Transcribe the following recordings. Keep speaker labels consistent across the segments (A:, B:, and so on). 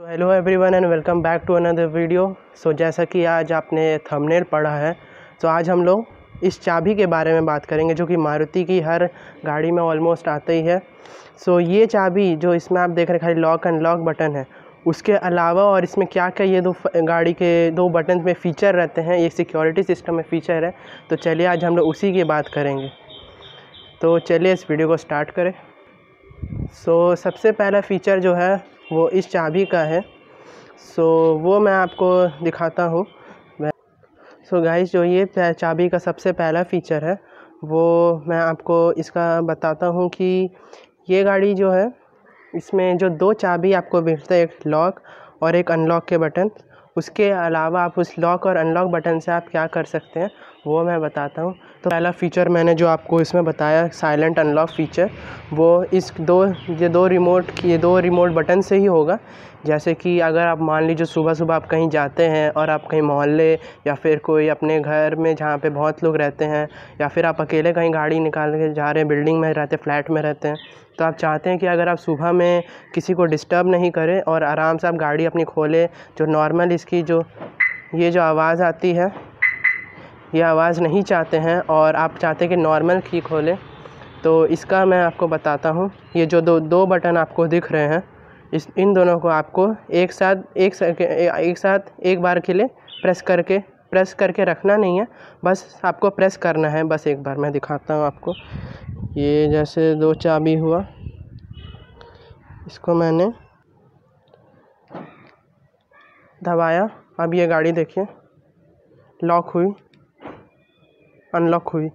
A: So hello everyone and welcome back to another video so जैसा कि आज आपने थंबनेल पढ़ा है तो आज हम लोग इस चाबी के बारे में बात करेंगे जो कि मारुति की हर गाड़ी में ऑलमोस्ट आते ही है। सो so, ये चाबी जो इसमें आप देख रहे खाली लॉक एंड लॉक बटन है। उसके अलावा और इसमें क्या क्या ये दो गाड़ी के दो बटन में फ़ीचर रहते हैं ये सिक्योरिटी सिस्टम में फ़ीचर है। तो चलिए आज हम लोग उसी की बात करेंगे। तो चलिए इस वीडियो को स्टार्ट करें। सो so, सबसे पहला फ़ीचर जो है वो इस चाबी का है। सो वो मैं आपको दिखाता हूँ। सो गाइस जो ये चाबी का सबसे पहला फ़ीचर है, वो मैं आपको इसका बताता हूँ कि ये गाड़ी जो है, इसमें जो दो चाबी आपको मिलता है, एक लॉक और एक अनलॉक के बटन उसके अलावा आप उस लॉक और अनलॉक बटन से आप क्या कर सकते हैं, वो मैं बताता हूँ। तो पहला फ़ीचर मैंने जो आपको इसमें बताया साइलेंट अनलॉक फ़ीचर वो इस दो, ये दो रिमोट ये दो रिमोट बटन से ही होगा। जैसे कि अगर आप मान लीजिए सुबह सुबह आप कहीं जाते हैं और आप कहीं मोहल्ले या फिर कोई अपने घर में जहाँ पे बहुत लोग रहते हैं या फिर आप अकेले कहीं गाड़ी निकाल के जा रहे हैं, बिल्डिंग में रहते फ्लैट में रहते हैं तो आप चाहते हैं कि अगर आप सुबह में किसी को डिस्टर्ब नहीं करें और आराम से आप गाड़ी अपनी खोलें, जो नॉर्मल इसकी जो, ये जो आवाज़ आती है, ये आवाज़ नहीं चाहते हैं और आप चाहते हैं कि नॉर्मल की खोलें तो इसका मैं आपको बताता हूँ। ये जो दो दो बटन आपको दिख रहे हैं, इस, इन दोनों को आपको एक साथ, एक एक साथ, एक बार के लिए प्रेस करके प्रेस करके रखना नहीं है। बस आपको प्रेस करना है। बस एक बार मैं दिखाता हूँ आपको। ये जैसे दो चाबी हुआ। इसको मैंने दबाया। अब ये गाड़ी देखिए। लॉक हुई। अनलॉक हुई।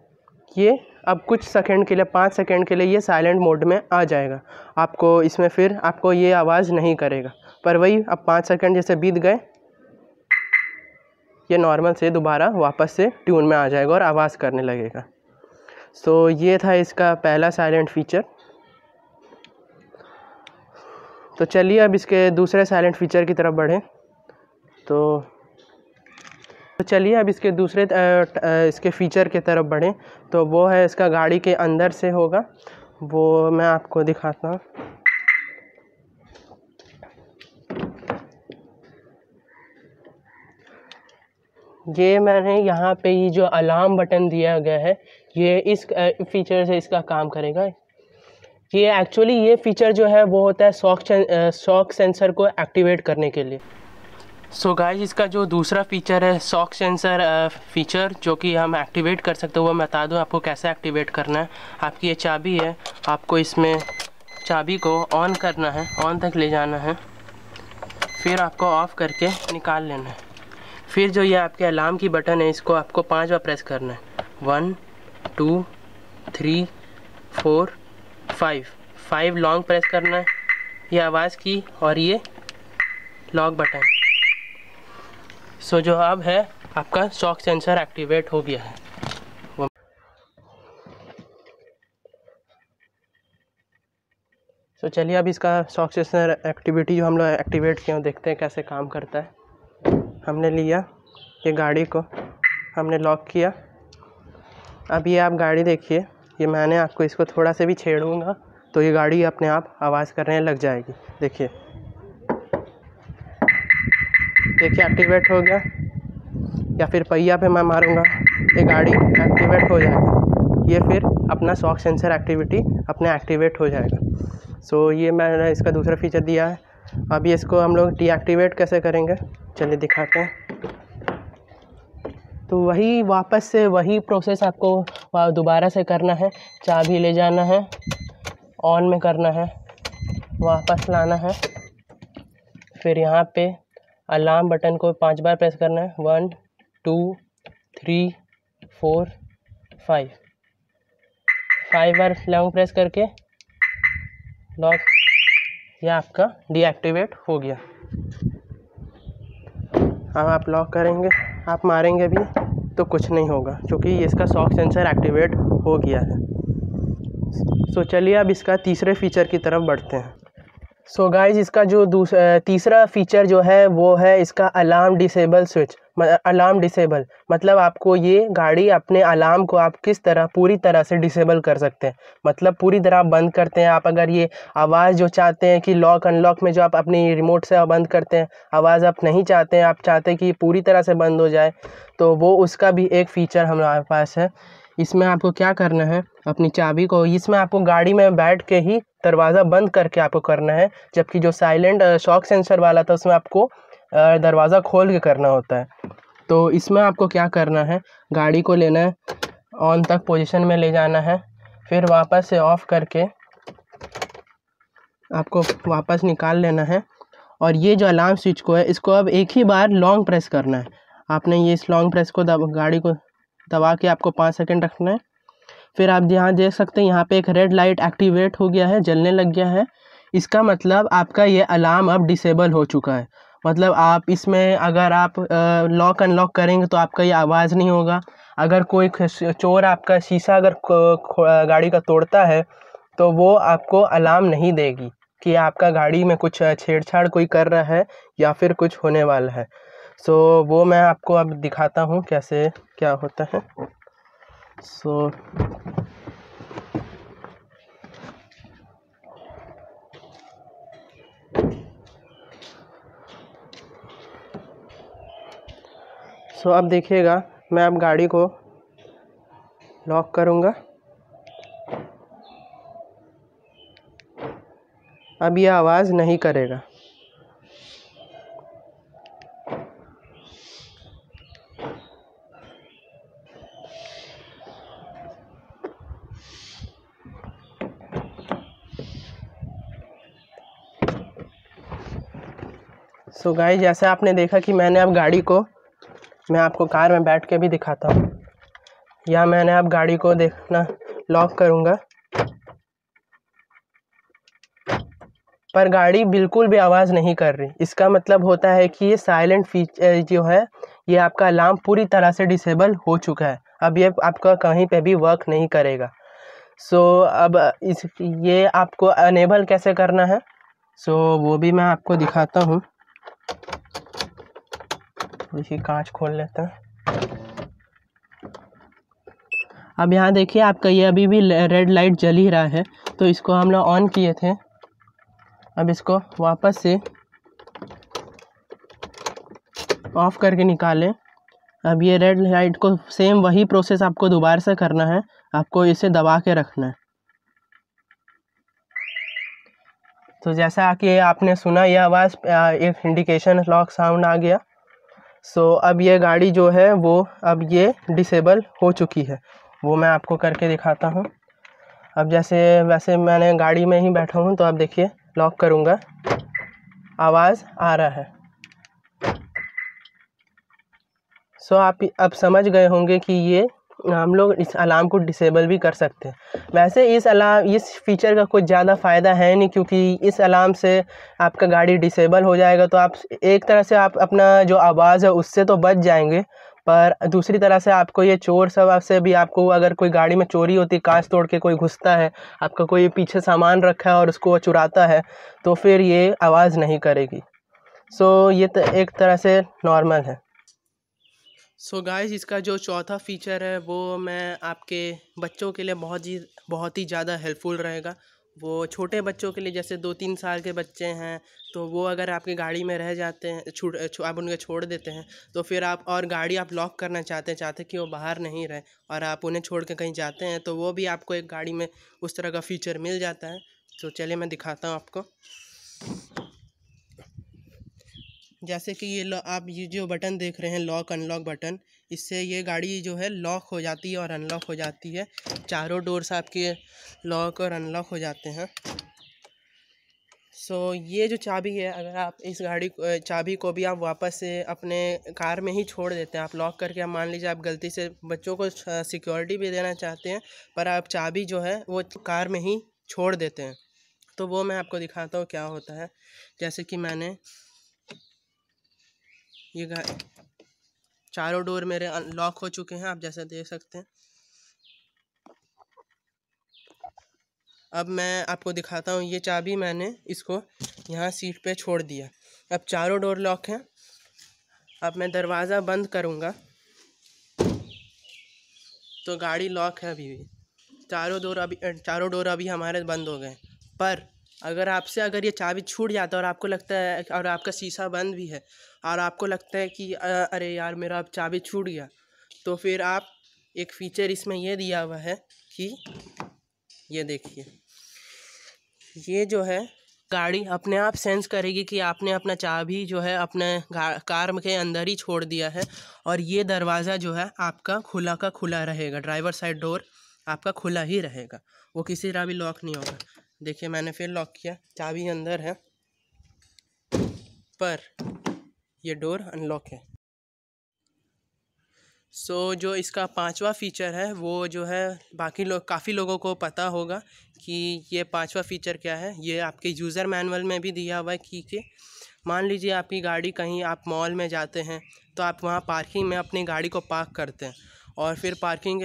A: ये अब कुछ सेकंड के लिए, पाँच सेकंड के लिए ये साइलेंट मोड में आ जाएगा। आपको इसमें फिर आपको ये आवाज़ नहीं करेगा। पर वही अब पाँच सेकंड जैसे बीत गए। ये नॉर्मल से दोबारा वापस से ट्यून में आ जाएगा और आवाज़ करने लगेगा। सो so, ये था इसका पहला साइलेंट फीचर तो चलिए अब इसके दूसरे साइलेंट फीचर की तरफ़ बढ़ें। तो तो चलिए अब इसके दूसरे इसके फ़ीचर की तरफ़ बढ़ें। तो वो है इसका गाड़ी के अंदर से होगा। वो मैं आपको दिखाता हूँ। ये मैंने यहाँ पे ये जो अलार्म बटन दिया गया है, ये इस फीचर से इसका काम करेगा। ये एक्चुअली ये फीचर जो है, वो होता है शॉक शॉक सेंसर को एक्टिवेट करने के लिए। सो so गाइस इसका जो दूसरा फीचर है सॉक सेंसर फीचर जो कि हम एक्टिवेट कर सकते हो मैं बता दूँ आपको कैसे एक्टिवेट करना है। आपकी ये चाबी है, आपको इसमें चाबी को ऑन करना है ऑन तक ले जाना है, फिर आपको ऑफ़ करके निकाल लेना है। फिर जो ये आपके अलार्म की बटन है, इसको आपको पाँच बार प्रेस करना है। One two three four five five long press करना है। ये आवाज़ की और ये लॉक बटन सो जो अब है, आपका शॉक सेंसर एक्टिवेट हो गया है। सो चलिए अब इसका शॉक सेंसर एक्टिविटी जो हम लोग एक्टिवेट किए देखते हैं कैसे काम करता है। हमने लिया ये गाड़ी को हमने लॉक किया। अब ये आप गाड़ी देखिए ये मैंने आपको इसको थोड़ा से भी छेड़ूँगा तो ये गाड़ी अपने आप आवाज़ करने लग जाएगी। देखिए। देखिए एक्टिवेट हो गया। या फिर पहिया पे मैं मारूँगा ये गाड़ी एक्टिवेट हो जाएगा। ये फिर अपना शॉक सेंसर एक्टिविटी अपने एक्टिवेट हो जाएगा। सो so, ये मैंने इसका दूसरा फीचर दिया है। अभी इसको हम लोग डीएक्टिवेट कैसे करेंगे? चलिए दिखाते हैं। तो वही वापस से वही प्रोसेस आपको दोबारा से करना है। चाबी ले जाना है ऑन में करना है, वापस लाना है। फिर यहाँ पे अलार्म बटन को पाँच बार प्रेस करना है। One two three four five five बार लॉन्ग प्रेस करके लॉक यह आपका डीएक्टिवेट हो गया। अब आप लॉक करेंगे, आप मारेंगे भी तो कुछ नहीं होगा, क्योंकि इसका सॉक सेंसर एक्टिवेट हो गया है। सो चलिए अब इसका तीसरे फीचर की तरफ़ बढ़ते हैं। सो so गाइज़ इसका जो तीसरा फीचर जो है, वो है इसका alarm disable switch alarm disable मतलब आपको ये गाड़ी अपने अलार्म को आप किस तरह, पूरी तरह से डिसेबल कर सकते हैं। मतलब पूरी तरह आप बंद करते हैं। आप अगर ये आवाज़ जो चाहते हैं कि लॉक अनलॉक में जो आप अपनी रिमोट से बंद करते हैं, आवाज़ आप नहीं चाहते हैं, आप चाहते हैं कि पूरी तरह से बंद हो जाए तो वो उसका भी एक फ़ीचर हमारे पास है। इसमें आपको क्या करना है? अपनी चाबी को इसमें आपको गाड़ी में बैठ के ही दरवाज़ा बंद करके आपको करना है, जबकि जो साइलेंट शॉक सेंसर वाला था उसमें आपको दरवाज़ा खोल के करना होता है। तो इसमें आपको क्या करना है? गाड़ी को लेना है, ऑन तक पोजीशन में ले जाना है, फिर वापस से ऑफ़ करके आपको वापस निकाल लेना है। और ये जो अलार्म स्विच को है, इसको अब एक ही बार लॉन्ग प्रेस करना है। आपने ये इस लॉन्ग प्रेस को दब, गाड़ी को दबा के आपको पाँच सेकेंड रखना है। फिर आप यहाँ देख सकते हैं, यहाँ पे एक रेड लाइट एक्टिवेट हो गया है, जलने लग गया है। इसका मतलब आपका ये अलार्म अब डिसेबल हो चुका है। मतलब आप इसमें अगर आप लॉक अनलॉक करेंगे तो आपका ये आवाज़ नहीं होगा। अगर कोई चोर आपका शीशा अगर गाड़ी का तोड़ता है तो वो आपको अलार्म नहीं देगी कि आपका गाड़ी में कुछ छेड़छाड़ कोई कर रहा है या फिर कुछ होने वाला है। सो so, वो मैं आपको अब दिखाता हूँ कैसे क्या होता है। सो so, सो अब देखिएगा मैं अब गाड़ी को लॉक करूँगा। अब यह आवाज़ नहीं करेगा। सो so गाइस जैसे आपने देखा कि मैंने अब गाड़ी को मैं आपको कार में बैठ के भी दिखाता हूँ। या मैंने अब गाड़ी को देखना लॉक करूँगा। पर गाड़ी बिल्कुल भी आवाज़ नहीं कर रही। इसका मतलब होता है कि ये साइलेंट फीचर जो है ये आपका अलार्म पूरी तरह से डिसेबल हो चुका है। अब ये आपका कहीं पे भी वर्क नहीं करेगा। सो so, अब इस ये आपको अनेबल कैसे करना है? सो so, वो भी मैं आपको दिखाता हूँ। देखिए कांच खोल लेते हैं। अब यहाँ देखिए, आपका ये अभी भी रेड लाइट जल ही रहा है तो इसको हम लोग ऑन किए थे। अब इसको वापस से ऑफ़ करके निकालें। अब ये रेड लाइट को सेम वही प्रोसेस आपको दोबारा से करना है। आपको इसे दबा के रखना है। तो जैसा कि आपने सुना, यह आवाज़ एक इंडिकेशन लॉक साउंड आ गया। सो अब ये गाड़ी जो है, वो अब ये डिसेबल हो चुकी है। वो मैं आपको करके दिखाता हूँ। अब जैसे, वैसे मैंने गाड़ी में ही बैठा हूँ तो अब देखिए लॉक करूँगा। आवाज़ आ रहा है। सो आप अब समझ गए होंगे कि ये हम लोग इस अलार्म को डिसेबल भी कर सकते हैं। वैसे इस अलार्म इस फीचर का कुछ ज़्यादा फ़ायदा है नहीं, क्योंकि इस अलार्म से आपका गाड़ी डिसेबल हो जाएगा तो आप एक तरह से आप अपना जो आवाज़ है उससे तो बच जाएँगे, पर दूसरी तरह से आपको ये चोर सब आपसे भी, आपको अगर कोई गाड़ी में चोरी होती, कांच तोड़ के कोई घुसता है, आपका कोई पीछे सामान रखा है और उसको चुराता है तो फिर ये आवाज़ नहीं करेगी। सो ये तो एक तरह से नॉर्मल है। सो so गाइस इसका जो चौथा फीचर है, वो मैं आपके बच्चों के लिए बहुत ही बहुत ही ज़्यादा हेल्पफुल रहेगा। वो छोटे बच्चों के लिए, जैसे दो तीन साल के बच्चे हैं तो वो अगर आपकी गाड़ी में रह जाते हैं, छूट आप उनके छोड़ देते हैं तो फिर आप और गाड़ी आप लॉक करना चाहते हैं, चाहते कि वो बाहर नहीं रहे और आप उन्हें छोड़ के कहीं जाते हैं तो वो भी आपको एक गाड़ी में उस तरह का फ़ीचर मिल जाता है। तो चलिए मैं दिखाता हूँ आपको। जैसे कि ये आप ये जो बटन देख रहे हैं लॉक अनलॉक बटन इससे ये गाड़ी जो है लॉक हो जाती है और अनलॉक हो जाती है। चारों डोर्स आपके लॉक और अनलॉक हो जाते हैं। सो so, ये जो चाबी है अगर आप इस गाड़ी चाबी को भी आप वापस से अपने कार में ही छोड़ देते हैं आप लॉक करके आप मान लीजिए आप गलती से बच्चों को सिक्योरिटी भी देना चाहते हैं पर आप चाबी जो है वो कार में ही छोड़ देते हैं। तो वो मैं आपको दिखाता हूँ क्या होता है। जैसे कि मैंने ये चारों डोर मेरे लॉक हो चुके हैं, आप जैसे देख सकते हैं। अब मैं आपको दिखाता हूँ, ये चाबी मैंने इसको यहाँ सीट पे छोड़ दिया। अब चारों डोर लॉक हैं। अब मैं दरवाज़ा बंद करूँगा। तो गाड़ी लॉक है अभी भी। चारों डोर अभी चारों डोर अभी हमारे बंद हो गए। पर अगर आपसे अगर ये चाबी छूट जाता है और आपको लगता है और आपका शीशा बंद भी है और आपको लगता है कि अरे यार मेरा अब चाबी छूट गया तो फिर आप एक फ़ीचर इसमें ये दिया हुआ है कि ये देखिए, ये जो है गाड़ी अपने आप सेंस करेगी कि आपने अपना चाबी जो है अपने कार के अंदर ही छोड़ दिया है और ये दरवाज़ा जो है आपका खुला का खुला रहेगा ड्राइवर साइड डोर आपका खुला ही रहेगा, वो किसी तरह भी लॉक नहीं होगा। देखिए मैंने फिर लॉक किया। चाबी अंदर है। पर ये डोर अनलॉक है। सो so, जो इसका पांचवा फ़ीचर है वो जो है बाकी लोग काफ़ी लोगों को पता होगा कि ये पांचवा फ़ीचर क्या है। ये आपके यूज़र मैनुअल में भी दिया हुआ है कि कि मान लीजिए आपकी गाड़ी कहीं आप मॉल में जाते हैं तो आप वहाँ पार्किंग में अपनी गाड़ी को पार्क करते हैं। और फिर पार्किंग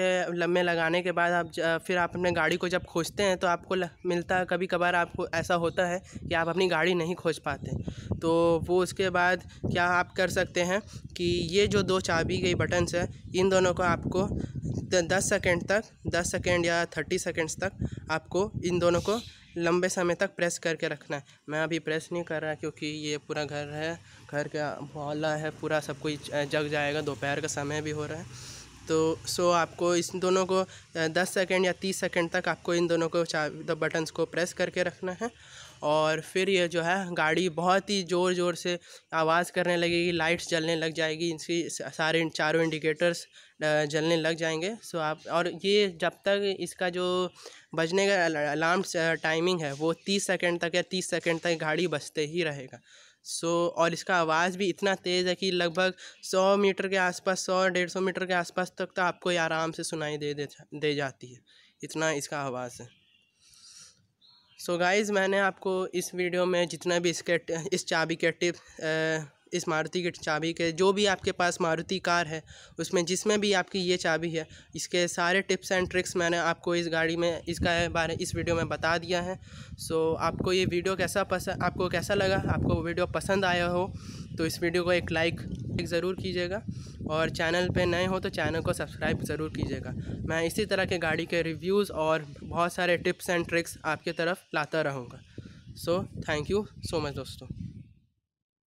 A: में लगाने के बाद आप फिर आप अपने गाड़ी को जब खोजते हैं तो आपको मिलता है कभी कभार आपको ऐसा होता है कि आप अपनी गाड़ी नहीं खोज पाते तो वो उसके बाद क्या आप कर सकते हैं कि ये जो दो चाबी गई बटन्स है, इन दोनों को आपको दस सेकेंड तक, दस सेकेंड या थर्टी सेकेंड्स तक आपको इन दोनों को लंबे समय तक प्रेस करके रखना है। मैं अभी प्रेस नहीं कर रहा क्योंकि ये पूरा घर है, घर का मोहल्ला है, पूरा सब कुछ जग जाएगा, दोपहर का समय भी हो रहा है। तो सो आपको इस दोनों को दस सेकेंड या तीस सेकेंड तक आपको इन दोनों को द बटन्स को प्रेस करके रखना है। और फिर ये जो है, गाड़ी बहुत ही ज़ोर ज़ोर से आवाज़ करने लगेगी लाइट्स जलने लग जाएगी, इसकी सारे चारों इंडिकेटर्स जलने लग जाएँगे। सो आप, और ये जब तक इसका जो बजने का अलार्म टाइमिंग है, वो तीस सेकंड तक या तीस सेकंड तक गाड़ी बजते ही रहेगा। सो so, और इसका आवाज़ भी इतना तेज़ है कि लगभग सौ मीटर के आसपास सौ डेढ़ सौ मीटर के आसपास तक तो आपको आराम से सुनाई दे दे दे जाती है। इतना इसका आवाज़ है। सो so गाइज़ मैंने आपको इस वीडियो में जितना भी इसके इस चाबी के टिप इस मारुति की चाबी के, जो भी आपके पास मारुति कार है, उसमें जिसमें भी आपकी ये चाबी है, इसके सारे टिप्स एंड ट्रिक्स मैंने आपको इस गाड़ी में, इसका बारे, इस वीडियो में बता दिया है। सो, आपको ये वीडियो कैसा पसंद आपको कैसा लगा, आपको वीडियो पसंद आया हो तो इस वीडियो को एक लाइक एक ज़रूर कीजिएगा और चैनल पे नए हो तो चैनल को सब्सक्राइब ज़रूर कीजिएगा। मैं इसी तरह के गाड़ी के रिव्यूज़ और बहुत सारे टिप्स एंड ट्रिक्स आपके तरफ़ लाता रहूँगा। So, thank you so much दोस्तों।